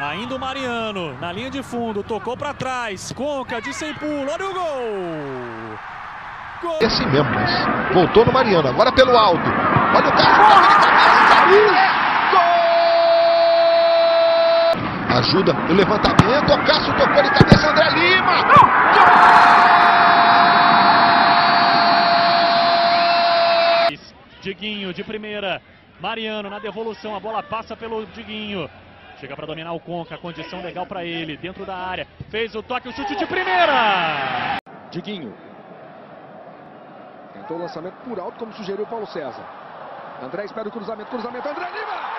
Ainda o Mariano, na linha de fundo, tocou para trás. Conca de sem pulo, olha o gol! Gol! É assim mesmo, mas voltou no Mariano, agora pelo alto. Olha o cara, Gol! Ajuda o levantamento, o Cássio tocou de cabeça, André Lima! Gol! Diguinho de primeira, Mariano na devolução, a bola passa pelo Diguinho. Chega para dominar o Conca, condição legal para ele, dentro da área. Fez o toque, o chute de primeira. Diguinho. Tentou o lançamento por alto, como sugeriu Paulo César. André espera o cruzamento, cruzamento, André Lima!